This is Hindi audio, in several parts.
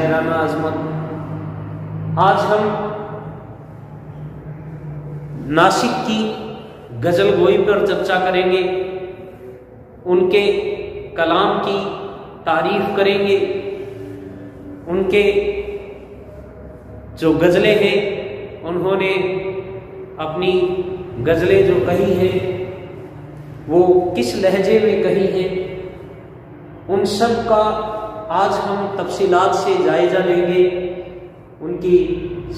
शायराना अजमत आज हम नासिक की गज़ल गोई पर चर्चा करेंगे, उनके कलाम की तारीफ़ करेंगे, उनके जो गज़लें हैं, उन्होंने अपनी गज़लें जो कही हैं, वो किस लहजे में कही हैं, उन सब का आज हम तफसीलात से जायज़ा लेंगे। उनकी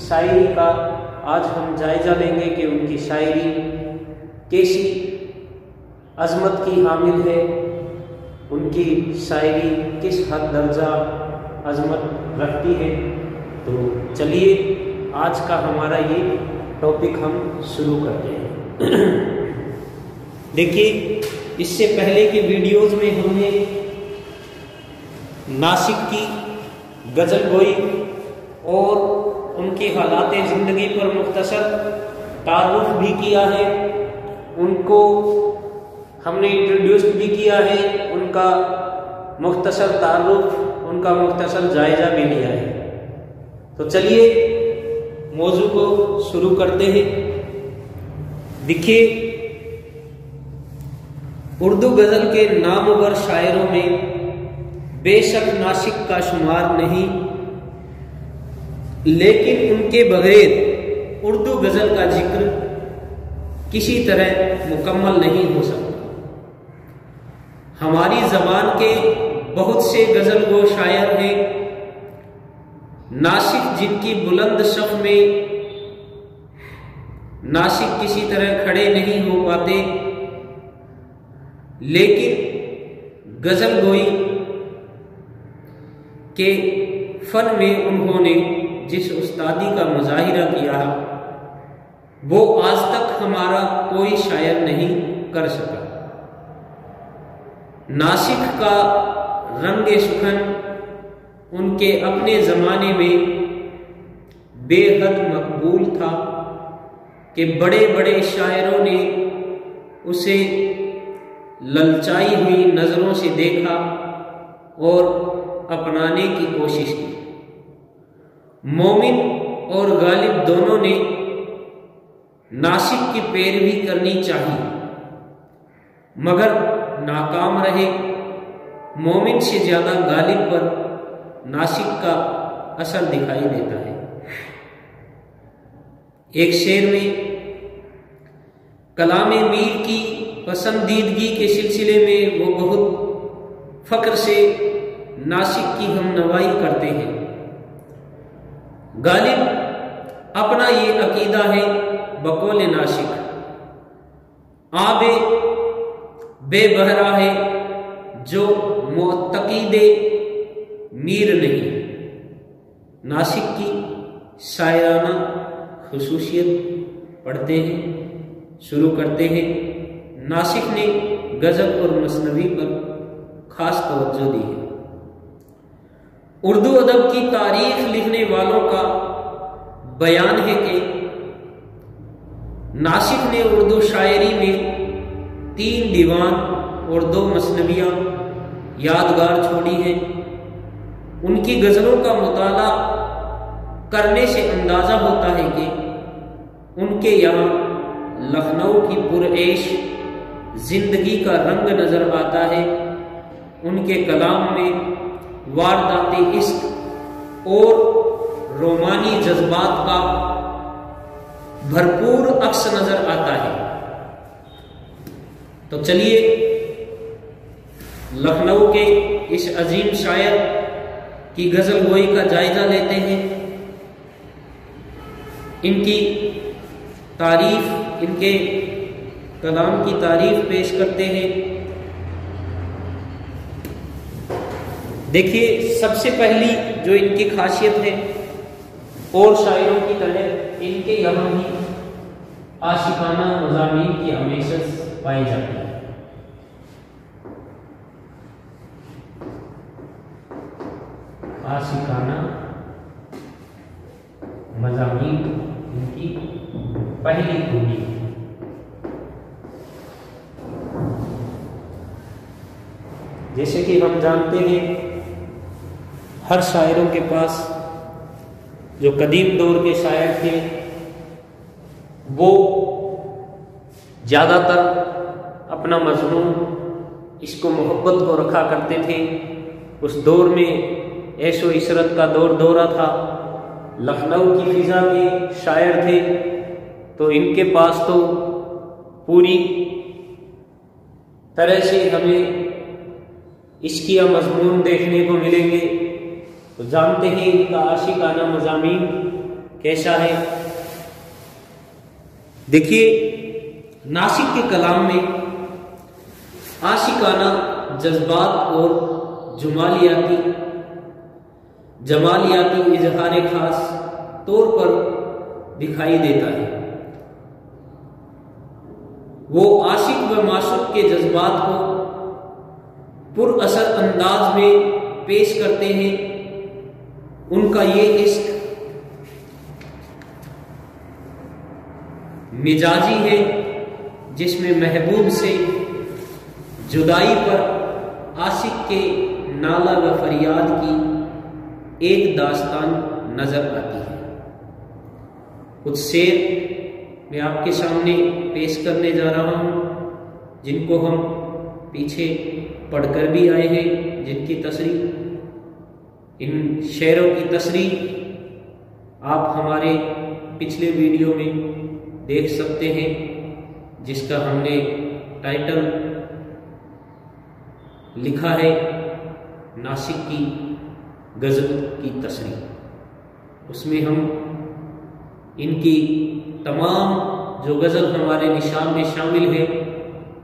शायरी का आज हम जायज़ा लेंगे कि उनकी शायरी कैसी अजमत की हामिल है। उनकी शायरी किस हद दर्जा अजमत रखती है। तो चलिए, आज का हमारा ये टॉपिक हम शुरू करते हैं। देखिए, इससे पहले के वीडियोज़ में हमने नासिक की गज़ल गोई और उनके हालात ज़िंदगी पर मुख्तसर तारुफ भी किया है। उनको हमने इंट्रोड्यूस भी किया है। उनका मुख्तसर तारुफ, उनका मुख्तसर जायज़ा भी लिया है। तो चलिए मौजू को शुरू करते हैं। देखिए, उर्दू गज़ल के नामवर शायरों में बेशक नासिक का शुमार नहीं, लेकिन उनके बगैर उर्दू गज़ल का ज़िक्र किसी तरह मुकम्मल नहीं हो सकता। हमारी जबान के बहुत से गज़ल गो शायर हैं नासिक जिनकी बुलंद शफ में नासिक किसी तरह खड़े नहीं हो पाते, लेकिन गज़ल गोई के फन में उन्होंने जिस उस्तादी का मुजाहिरा किया, वो आज तक हमारा कोई शायर नहीं कर सका। नासिक का रंग सुखन उनके अपने ज़माने में बेहद मकबूल था कि बड़े बड़े शायरों ने उसे ललचाई हुई नज़रों से देखा और अपनाने की कोशिश की। मोमिन और गालिब दोनों ने नासिक की पैरवी करनी चाहिए। मगर नाकाम रहे। मोमिन से ज़्यादा गालिब पर नासिक का असर दिखाई देता है। एक शेर में, कलाम मीर की पसंदीदगी के सिलसिले में वो बहुत फक्र से नासिक की हम नवाई करते हैं। गालिब, अपना ये अकीदा है, बकौल नासिक। आबे, बेबहरा है, जो मोतकीदे मीर नहीं। नासिक की शायराना खसूसियत पढ़ते हैं, शुरू करते हैं। नासिक ने गज़ल और मसनवी पर खास तवज्जो दी है। उर्दू अदब की तारीख लिखने वालों का बयान है कि नासिक ने उर्दू शायरी में तीन दीवान और दो मसनवियाँ यादगार छोड़ी हैं। उनकी गज़लों का मुताला करने से अंदाज़ा होता है कि उनके यहाँ लखनऊ की पुरएश ज़िंदगी का रंग नज़र आता है। उनके कलाम में वारदाती इश्क और रोमानी जज्बात का भरपूर अक्स नज़र आता है। तो चलिए, लखनऊ के इस अजीम शायर की गज़ल गोई का जायजा लेते हैं। इनकी तारीफ़, इनके कलाम की तारीफ़ पेश करते हैं। देखिए, सबसे पहली जो इनकी खासियत है, और शायरों की तरह इनके यहाँ ही आशिकाना मजामी की हमेशा पाई जाती है। आशिकाना मजामी इनकी पहली भूमि जैसे कि हम जानते हैं हर शायरों के पास, जो कदीम दौर के शायर थे, वो ज़्यादातर अपना मजमून इसको मोहब्बत को रखा करते थे। उस दौर में ऐशो इसरत का दौर दौरा था। लखनऊ की फिजा के शायर थे तो इनके पास तो पूरी तरह से हमें इसकी मजमून देखने को मिलेंगे। तो जानते हैं इनका आशिकाना मजामी कैसा है? देखिए, नासिक के कलाम में आशिकाना जज्बात और जुमालियाती, जमालियाती इजहार खास तौर पर दिखाई देता है। वो आशिक व माशुक के जज्बात को पुरअसर अंदाज में पेश करते हैं। उनका ये इश्क मिजाजी है, जिसमें महबूब से जुदाई पर आशिक के नाला व फरियाद की एक दास्तान नज़र आती है। कुछ शेर मैं आपके सामने पेश करने जा रहा हूँ, जिनको हम पीछे पढ़कर भी आए हैं, जिनकी तस्री इन शेरों की तस्री आप हमारे पिछले वीडियो में देख सकते हैं, जिसका हमने टाइटल लिखा है, नासिक की गज़ल की तस्री उसमें हम इनकी तमाम जो गज़ल हमारे निशान में शामिल है,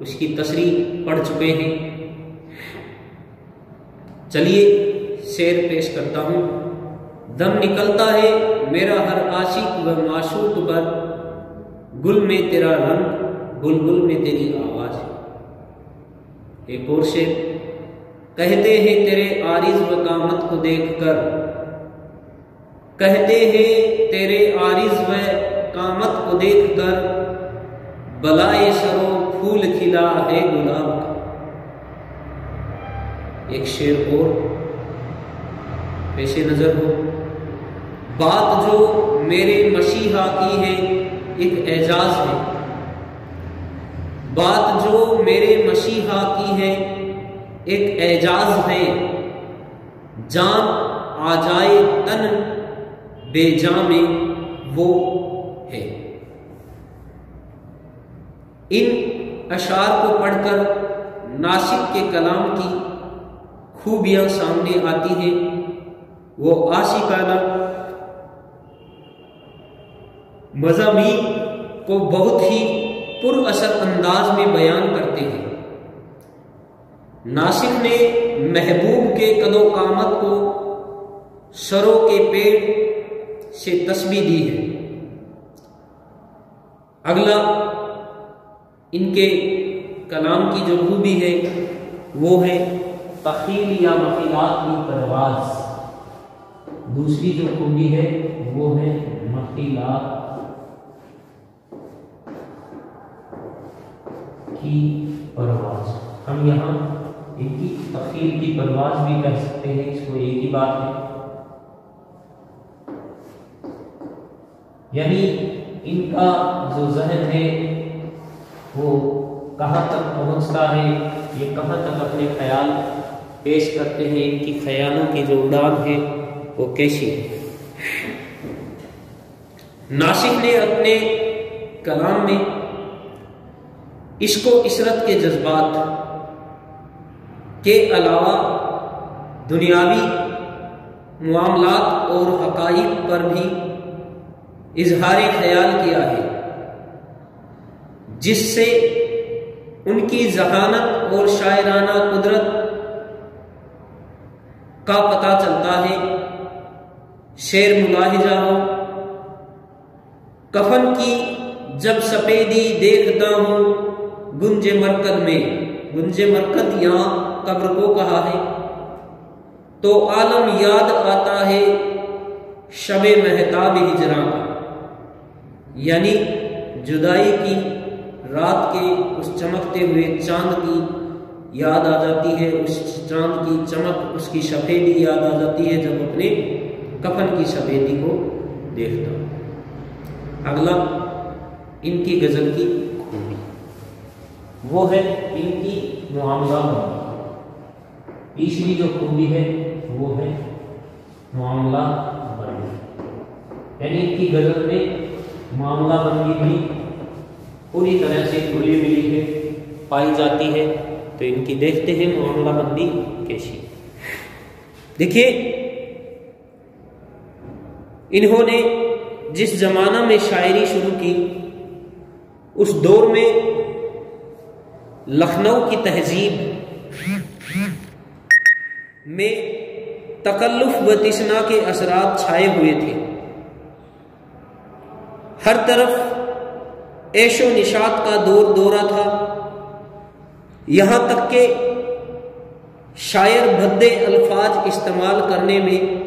उसकी तस्री पढ़ चुके हैं। चलिए शेर पेश करता हूँ। दम निकलता है मेरा हर आशिक व माशूक पर। गुल में तेरा रंग, बुलबुल में तेरी आवाज़। है एक और शेर, कहते हैं तेरे आरिज व कामत को देखकर। कहते हैं तेरे आरिज व कामत को देखकर, बलाए सरो फूल खिला है गुलाब का एक शेर और पेशे नज़र हो। बात जो मेरे मसीहा की है, एक एजाज है। बात जो मेरे मसीहा की है, एक एजाज है। जान आ जाए तन बेजा में वो है। इन अशार को पढ़कर नासिक के कलाम की खूबियाँ सामने आती हैं। वो आशिकाना मजामी को बहुत ही पुरअसर अंदाज में बयान करते हैं। नासिक ने महबूब के कदो कामत को सरों के पेड़ से तस्वीर दी है। अगला इनके कलाम की जो खूबी है, वो है तखील या मखीलात की परवाज। दूसरी जो खूबी है, वो है मखीलात की परवाज। हम यहाँ इनकी तफील की परवाज भी कह सकते हैं, इसको एक ही बात है। यानी इनका जो जहन है, वो कहाँ तक पहुँचता है, ये कहाँ तक अपने ख्याल पेश करते हैं, इनकी ख्यालों की जो उड़ान है वो कैसी है नासिक ने अपने कलाम में इसको इसरत के जज्बात के अलावा दुनियावी मामलात और हकाइक पर भी इजहार ख्याल किया है, जिससे उनकी जहानत और शायराना कुदरत का पता चलता है शेर मुलाहिजा हो, कफन की जब सफेदी देखता हूँ, गुंजे मरकद में, गुंजे मरकद यहाँ कब्र को कहा है। तो आलम याद आता है शब महताब हिजरा यानी जुदाई की रात के उस चमकते हुए चाँद की याद आ जाती है, उस चाँद की चमक, उसकी सफेदी याद आ जाती है जब अपने कफन की सफेदी को देखता हूँ। अगला, इनकी गज़ल की खूबी वो है इनकी मामला तीसरी जो खूबी है, वो है मामला बंदी। यानी इनकी गज़ल में मामला बंदी भी पूरी तरह से खुली मिली है, पाई जाती है तो इनकी देखते हैं मामला बंदी कैसी। देखिए इन्होंने जिस जमाना में शायरी शुरू की, उस दौर में लखनऊ की तहजीब में तकल्लुफ व तिसना के असरात छाए हुए थे। हर तरफ़ ऐशो निशात का दौर दौरा था। यहाँ तक के शायर भद्दे अल्फाज इस्तेमाल करने में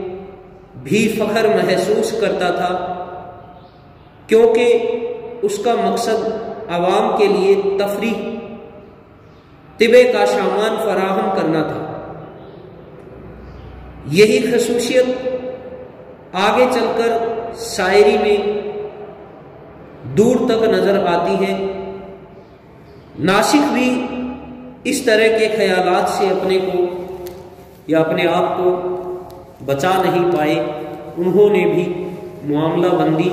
भी फख्र महसूस करता था, क्योंकि उसका मकसद आवाम के लिए तफरी तिबे का सामान फराहम करना था। यही खसूसियत आगे चलकर शायरी में दूर तक नज़र आती है। नासिक भी इस तरह के ख्यालात से अपने को या अपने आप को बचा नहीं पाए, उन्होंने भी मामला बंदी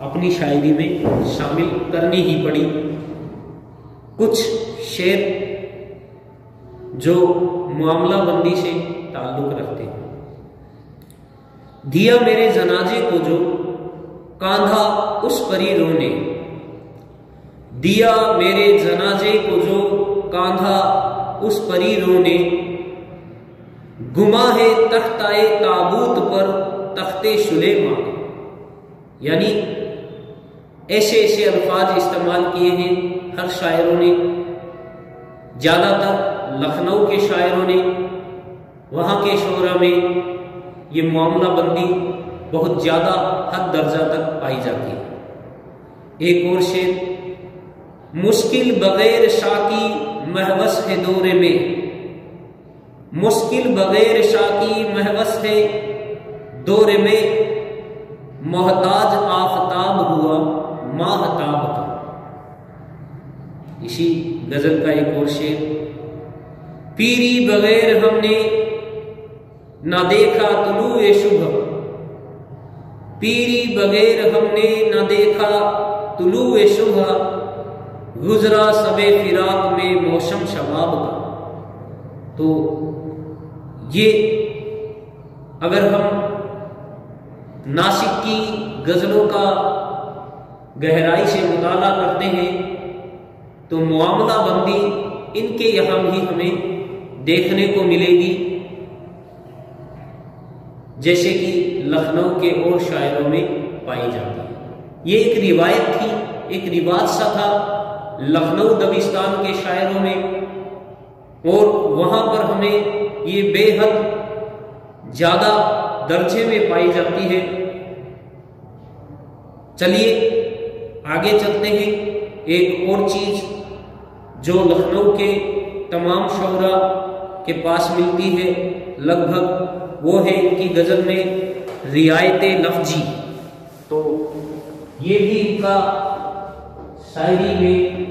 अपनी शायरी में शामिल करनी ही पड़ी। कुछ शेर जो मामला बंदी से ताल्लुक रखते हैं। दिया मेरे जनाजे को जो कांधा उस परी रोने दिया मेरे जनाजे को जो कांधा उस परी रोने गुमा है तख्ताए ताबूत पर तख्ते शुलेमा यानी ऐसे ऐसे अल्फाज इस्तेमाल किए हैं हर शायरों ने। ज़्यादातर लखनऊ के शायरों ने, वहाँ के शोरा में ये मामला बंदी बहुत ज़्यादा हद दर्जा तक पाई जाती है। एक और शेर, मुश्किल बगैर शाकी महवस है दौरे में। मुश्किल बगैर शाकी महवस है। दौरे में मोहताज आफताब हुआ, माहताब का इसी गज़ल का एक और शेर। पीरी बगैर हमने ना देखा तुलु शुभ पीरी बगैर हमने ना देखा तुलु शुभ। गुजरा सबे फिराक में मौसम शबाब का। तो ये अगर हम नासिक की गजलों का गहराई से मुताला करते हैं तो मामला बंदी इनके यहाँ भी हमें देखने को मिलेगी। जैसे कि लखनऊ के और शायरों में पाई जाती है। ये एक रिवायत थी, एक रिवाज सा था लखनऊ दबिस्तान के शायरों में। और वहाँ पर हमें ये बेहद ज़्यादा दर्जे में पाई जाती है। चलिए आगे चलते हैं। एक और चीज़ जो लखनऊ के तमाम शौरा के पास मिलती है, लगभग वो है इनकी गज़ल में रियायत लफ्जी। तो ये भी इनका शायरी में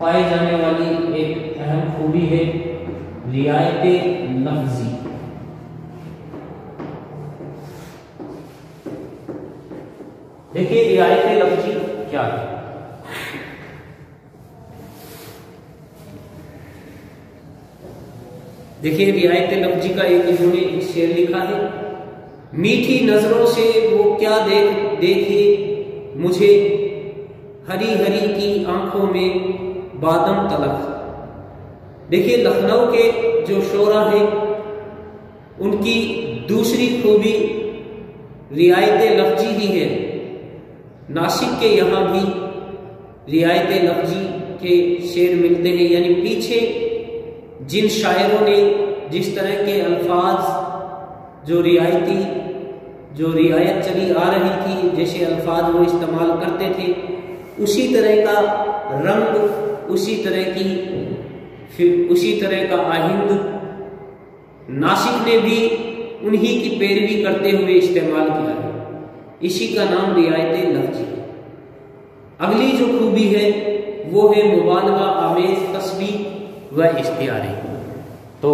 पाए जाने वाली एक अहम खूबी है रियायत लफ्जी। देखिए रियायत लफ्जी क्या है। देखिए रियायत लफ्जी का एक इन्होंने शेर लिखा है, मीठी नज़रों से वो क्या देख देखे? मुझे हरी हरी की आँखों में बादम तलक देखिए लखनऊ के जो शोरा है, उनकी दूसरी खूबी रियायत लफ्जी ही है। नासिक के यहाँ भी रियायत लफ्जी के शेर मिलते हैं। यानी पीछे जिन शायरों ने जिस तरह के अल्फाज, जो रियायती, जो रियायत चली आ रही थी, जैसे अल्फाज वो इस्तेमाल करते थे, उसी तरह का रंग, उसी तरह की फिर उसी तरह का आहिंद नासिक ने भी उन्हीं की पैरवी करते हुए इस्तेमाल किया है। इसी का नाम रियायत लफ्जी अगली जो खूबी है, वो है मुबालगा आमेज तस्वीर व इश्तियारी। तो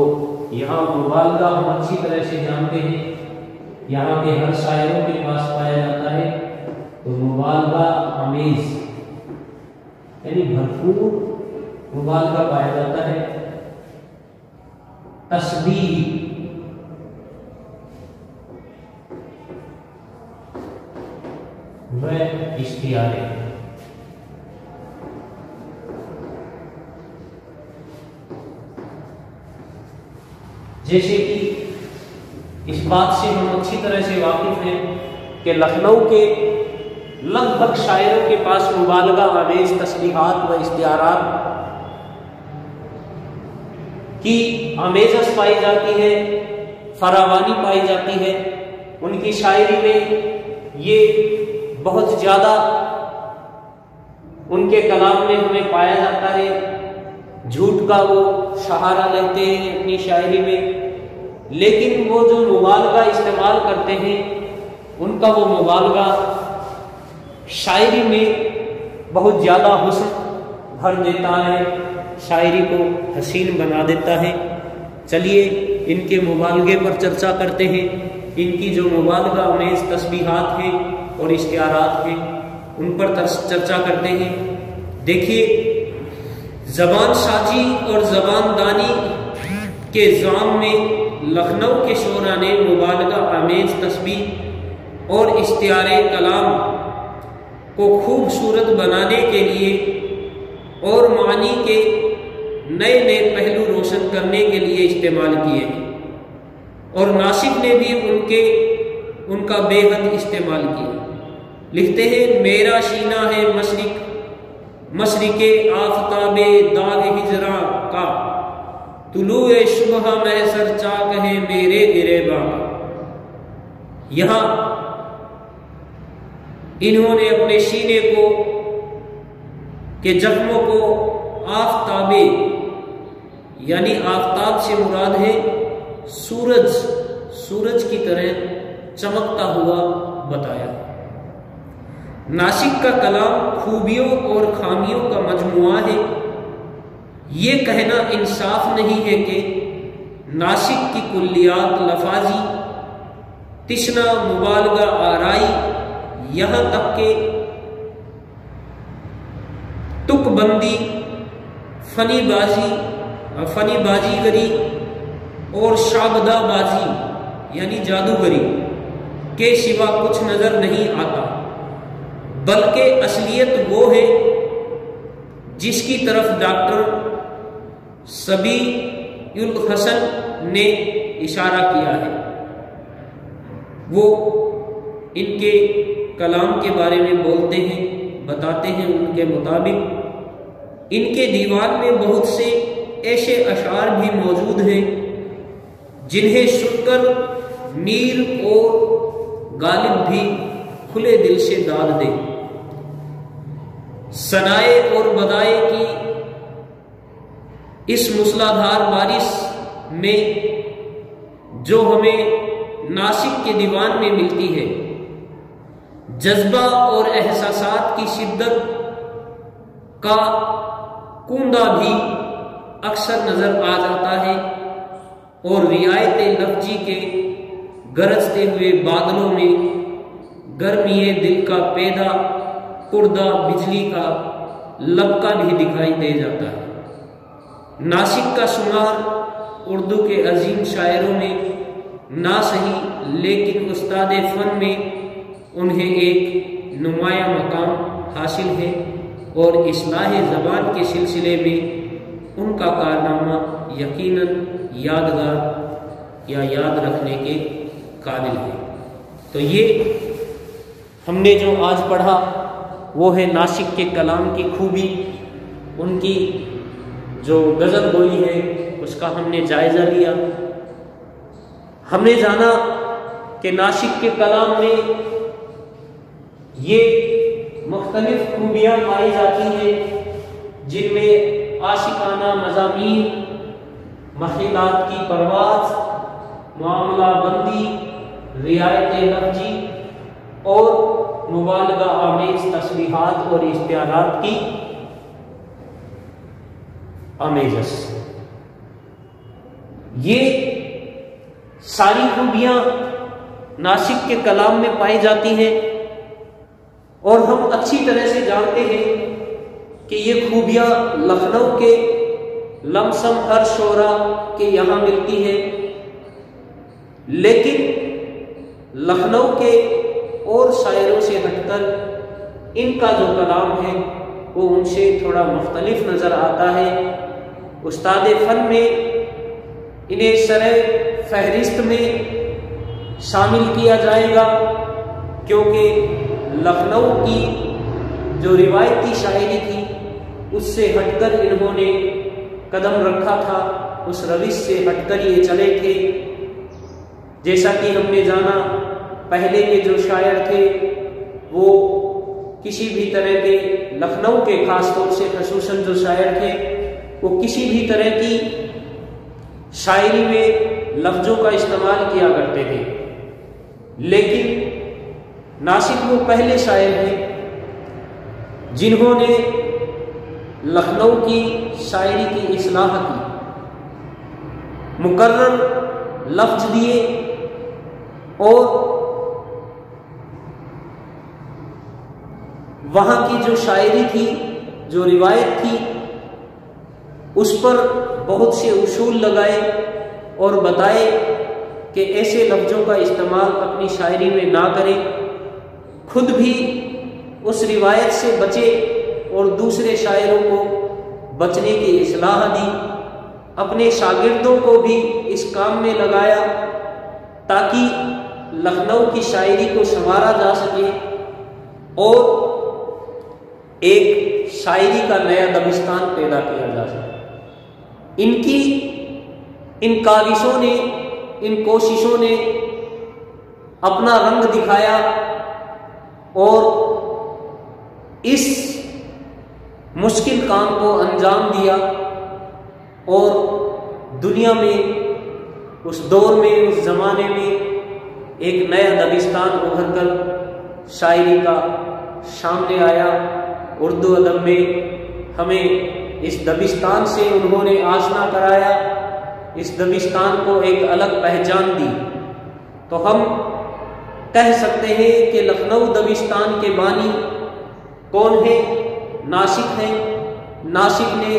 यहाँ मुबालगा हम अच्छी तरह से जानते हैं। यहाँ के हर शायरों के पास पाया जाता है। तो मुबालगा आमेज, यानी भरपूर मुबालगा पाया जाता है। तस्वीर व इश्तियारे जैसे कि इस बात से हम अच्छी तरह से वाकिफ हैं कि लखनऊ के लगभग शायरों के पास मुबालगा आमेज तस्लीहत व इश्तारात की आमेजस पाई जाती है, फरावानी पाई जाती है। उनकी शायरी में ये बहुत ज़्यादा उनके कलाम में हमें पाया जाता है। झूठ का वो सहारा लेते हैं अपनी शायरी में। लेकिन वो जो मुबालगा इस्तेमाल करते हैं, उनका वो मुबालगा शायरी में बहुत ज़्यादा हुस्न भर देता है। शायरी को हसीन बना देता है। चलिए, इनके मुबालगे पर चर्चा करते हैं। इनकी जो मुबालगा में तस्बीहात हैं और इश्तारात हैं उन पर चर्चा करते हैं। देखिए, जबान साजी और जबान दानी के जाम में लखनऊ के शोरा ने मुबालगा, आमेज तस्वीर और इश्तार कलाम को खूबसूरत बनाने के लिए और मानी के नए नए पहलू रोशन करने के लिए इस्तेमाल किए हैं। और नासिक ने भी उनके, उनका बेहद इस्तेमाल किया। लिखते हैं, मेरा शीना है मशरक मशरक आफताब दाग हिजरा का। तुलु शुभ महसर चाक है मेरे गिरेबा यहाँ इन्होंने अपने सीने को, के जख्मों को आफताबे यानी आफताब से मुराद है, सूरज सूरज की तरह चमकता हुआ बताया। नासिक का कलाम खूबियों और खामियों का मजमुआ है। ये कहना इंसाफ नहीं है कि नासिक की कुल्लियात लफाजी, तिश्ना मुबालगा आराई, यहाँ तक के तुकबंदी, फनीबाजी फनी बाजीगरी और शाबदाबाजी यानी जादूगरी, के सिवा कुछ नज़र नहीं आता। बल्कि असलियत वो है जिसकी तरफ़ डॉक्टर सभी हसन ने इशारा किया है। वो इनके कलाम के बारे में बोलते हैं, बताते हैं उनके मुताबिक। इनके दीवान में बहुत से ऐसे अशार भी मौजूद हैं, जिन्हें सुनकर मीर और गालिब भी खुले दिल से दाद दे। सनाए और बदाए की इस मूसलाधार बारिश में जो हमें नासिक के दीवान में मिलती है, जज्बा और एहसास की शिद्दत का कूदा भी अक्सर नज़र आ जाता है और रियायत लफ्जी के गरजते हुए बादलों में गर्मी दिल का पैदा, कुर्दा, बिजली का लपका भी दिखाई दे जाता है। नासिक का शुमार उर्दू के अजीम शायरों में ना सही, लेकिन उस्ताद फ़न में उन्हें एक नुमाया मकाम हासिल है और इसलाह ज़बान के सिलसिले में उनका कारनामा यकीनन यादगार या याद रखने के काबिल है। तो ये हमने जो आज पढ़ा, वो है नासिक के कलाम की खूबी। उनकी जो गज़ल बोली है, उसका हमने जायज़ा लिया। हमने जाना कि नासिक के कलाम में ये मुख्तलिफ़ खूबियाँ पाई जाती हैं, जिनमें आशिकाना मजामी मखीलात की परवाज मामला बंदी, रियायत लफ्जी और मुबालगा आमेज तस्वीहात और इश्तार की आमेजस। ये सारी खूबियाँ नासिक के कलाम में पाई जाती हैं और हम अच्छी तरह से जानते हैं कि ये खूबियाँ लखनऊ के लमसम हर शोरा के यहाँ मिलती हैं। लेकिन लखनऊ के और शायरों से हटकर इनका जो कलाम है, वो उनसे थोड़ा मुख्तलिफ़ नज़र आता है। उस्ताद फ़न में, इन्हें सर फहरिस्त में शामिल किया जाएगा, क्योंकि लखनऊ की जो रिवायती शायरी थी उससे हटकर इन्होंने कदम रखा था, उस रविश से हटकर ये चले थे। जैसा कि हमने जाना, पहले के जो शायर थे, वो किसी भी तरह के लखनऊ के खास तौर से खसूस जो शायर थे, वो किसी भी तरह की शायरी में लफ्ज़ों का इस्तेमाल किया करते थे। लेकिन नासिक वो पहले शायर हैं, जिन्होंने लखनऊ की शायरी की इसलाह की। मुकर्र लफ्ज दिए और वहाँ की जो शायरी थी, जो रिवायत थी, उस पर बहुत से उसूल लगाए और बताए कि ऐसे लफ्ज़ों का इस्तेमाल अपनी शायरी में ना करें। खुद भी उस रिवायत से बचे और दूसरे शायरों को बचने की असलाह दी। अपने शागिर्दों को भी इस काम में लगाया ताकि लखनऊ की शायरी को संवारा जा सके और एक शायरी का नया दबिस्तान पैदा किया जा सके। इनकी, इन काविशों ने, इन कोशिशों ने अपना रंग दिखाया और इस मुश्किल काम को अंजाम दिया और दुनिया में, उस दौर में, उस ज़माने में एक नया दबिस्तान उभर कर शायरी का सामने आया। उर्दू अदब में हमें इस दबिस्तान से उन्होंने आशना कराया। इस दबिस्तान को एक अलग पहचान दी। तो हम कह सकते हैं कि लखनऊ दबिस्तान के बानी कौन है? नासिक है। नासिक ने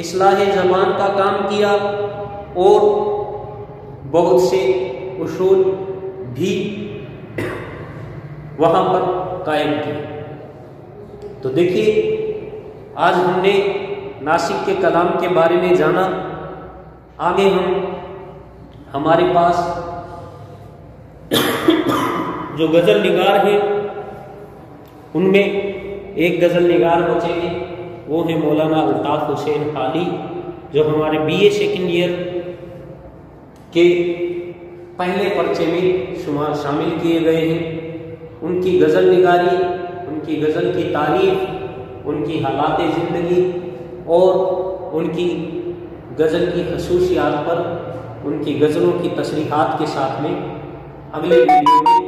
इसलाह ज़बान का काम किया और बहुत से उसूल भी वहाँ पर कायम किए। तो देखिए, आज हमने नासिक के कलाम के बारे में जाना। आगे हम हमारे पास जो गज़ल निगार हैं, उनमें एक गज़ल निगार बचेंगे, वो है मौलाना अल्ताफ़ हुसैन खाली जो हमारे बीए सेकेंड ईयर के पहले पर्चे में शुमार शामिल किए गए हैं। उनकी गज़ल निगारी, उनकी गज़ल की तारीफ़, उनकी हालात ज़िंदगी और उनकी गज़ल की खसूसियात पर, उनकी गज़लों की तशरीहत के साथ में अगले वीडियो में